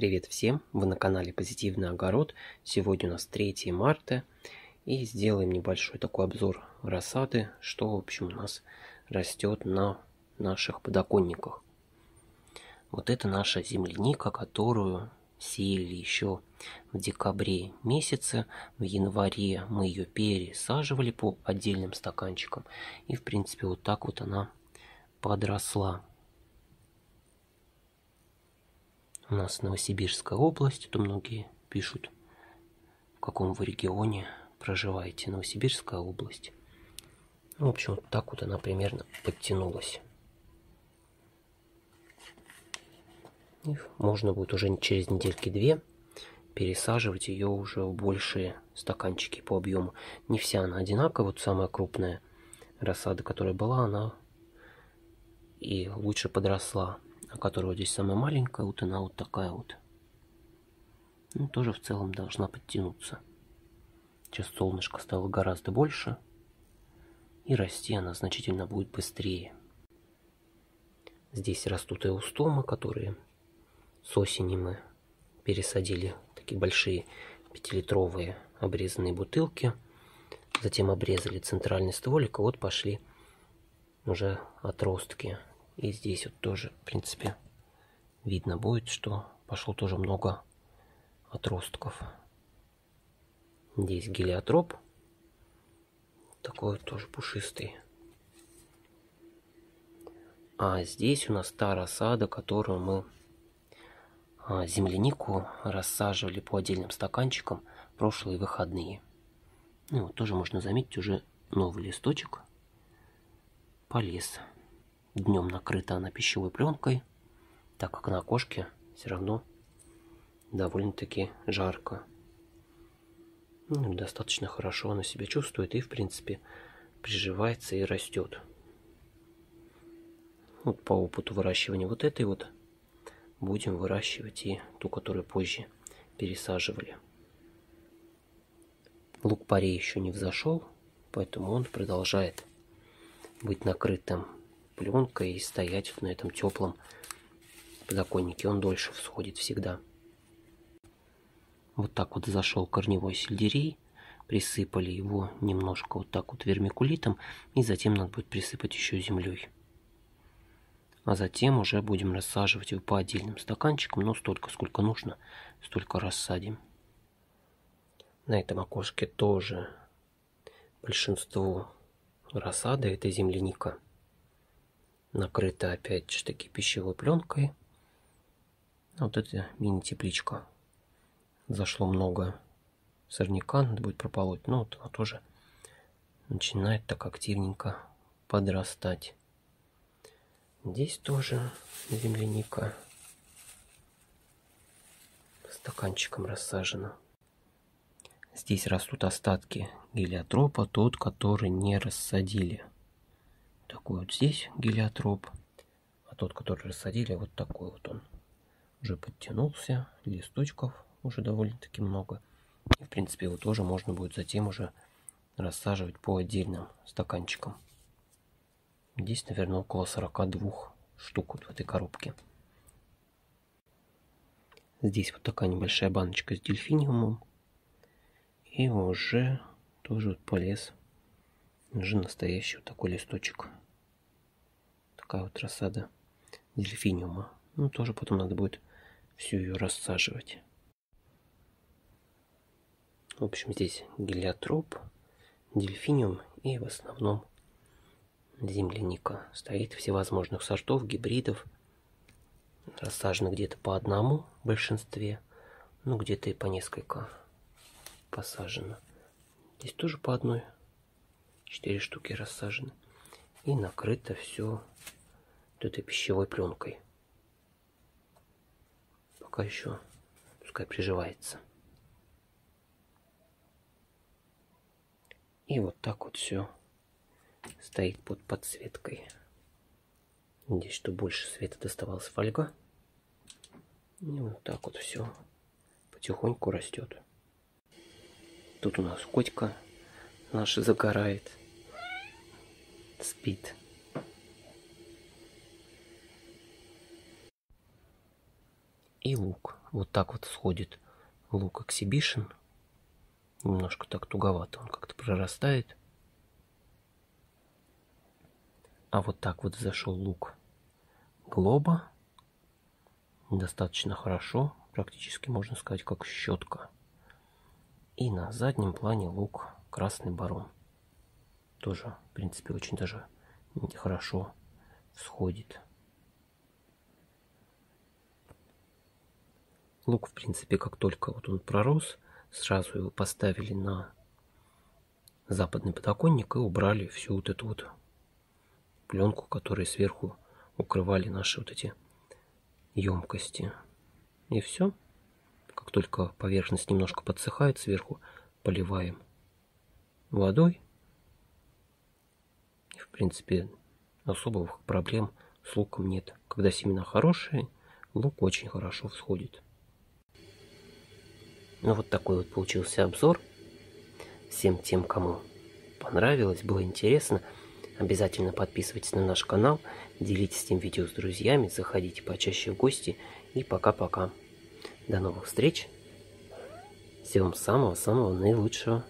Привет всем! Вы на канале Позитивный огород. Сегодня у нас 3 марта. И сделаем небольшой такой обзор рассады, что в общем у нас растет на наших подоконниках. Вот это наша земляника, которую сеяли еще в декабре месяце. В январе мы ее пересаживали по отдельным стаканчикам. И в принципе вот так вот она подросла. У нас Новосибирская область, то многие пишут, в каком вы регионе проживаете. Новосибирская область. Ну, в общем, вот так вот она примерно подтянулась. И можно будет уже через недельки две пересаживать ее уже в большие стаканчики по объему. Не вся она одинаковая, вот самая крупная рассада, которая была, она и лучше подросла а которая вот здесь самая маленькая, вот она вот такая вот. Ну, тоже в целом должна подтянуться. Сейчас солнышко стало гораздо больше, и расти она значительно будет быстрее. Здесь растут эустомы, которые с осени мы пересадили такие большие пятилитровые обрезанные бутылки. Затем обрезали центральный стволик, и вот пошли уже отростки и здесь вот тоже, в принципе, видно будет, что пошло тоже много отростков. Здесь гелиотроп. Такой вот тоже пушистый. А здесь у нас та рассада, которую мы а, землянику рассаживали по отдельным стаканчикам прошлые выходные. Ну, вот тоже можно заметить уже новый листочек полез. Днем накрыта она пищевой пленкой, так как на окошке все равно довольно-таки жарко. Ну, достаточно хорошо она себя чувствует и, в принципе, приживается и растет. Вот по опыту выращивания вот этой вот будем выращивать и ту, которую позже пересаживали. Лук-порей еще не взошел, поэтому он продолжает быть накрытым пленкой и стоять на этом теплом подоконнике. Он дольше всходит всегда. Вот так вот зашел корневой сельдерей. Присыпали его немножко вот так вот вермикулитом. И затем надо будет присыпать еще землей. А затем уже будем рассаживать его по отдельным стаканчикам. Но столько, сколько нужно, столько рассадим. На этом окошке тоже большинство рассады это земляника накрыта опять же таки пищевой пленкой. Вот это мини-тепличка. Зашло много сорняка, надо будет прополоть. Но вот она тоже начинает так активненько подрастать. Здесь тоже земляника стаканчиком рассажена. Здесь растут остатки гелиотропа, тот, который не рассадили такой вот здесь гелиотроп. А тот, который рассадили, вот такой вот он. Уже подтянулся, листочков уже довольно-таки много. И, в принципе, его тоже можно будет затем уже рассаживать по отдельным стаканчикам. Здесь, наверное, около 42 штук вот в этой коробке. Здесь вот такая небольшая баночка с дельфиниумом. И уже тоже вот полез уже настоящий вот такой листочек. Такая вот рассада дельфиниума. Ну, тоже потом надо будет всю ее рассаживать. В общем, здесь гелиотроп, дельфиниум и в основном земляника. Стоит всевозможных сортов, гибридов. Рассажено где-то по одному в большинстве. Ну, где-то и по несколько посажено. Здесь тоже по одной Четыре штуки рассажены. И накрыто все вот этой пищевой пленкой. Пока еще пускай приживается. И вот так вот все стоит под подсветкой. Здесь, чтобы больше света доставалась фольга. И вот так вот все потихоньку растет. Тут у нас котика наша загорает спит. И лук вот так вот сходит лук Exhibition. Немножко так туговато он как-то прорастает. А вот так вот зашел лук Глоба. Достаточно хорошо, практически можно сказать, как щетка. И на заднем плане лук Красный Барон. Тоже, в принципе, очень даже хорошо сходит. Лук, в принципе, как только вот он пророс, сразу его поставили на западный подоконник и убрали всю вот эту вот пленку, которая сверху укрывали наши вот эти емкости. И все. Как только поверхность немножко подсыхает сверху, поливаем водой. Принципе, особых проблем с луком нет. Когда семена хорошие, лук очень хорошо всходит. Ну вот такой вот получился обзор. Всем тем, кому понравилось, было интересно, обязательно подписывайтесь на наш канал, делитесь этим видео с друзьями, заходите почаще в гости и пока-пока. До новых встреч. Всем самого-самого наилучшего.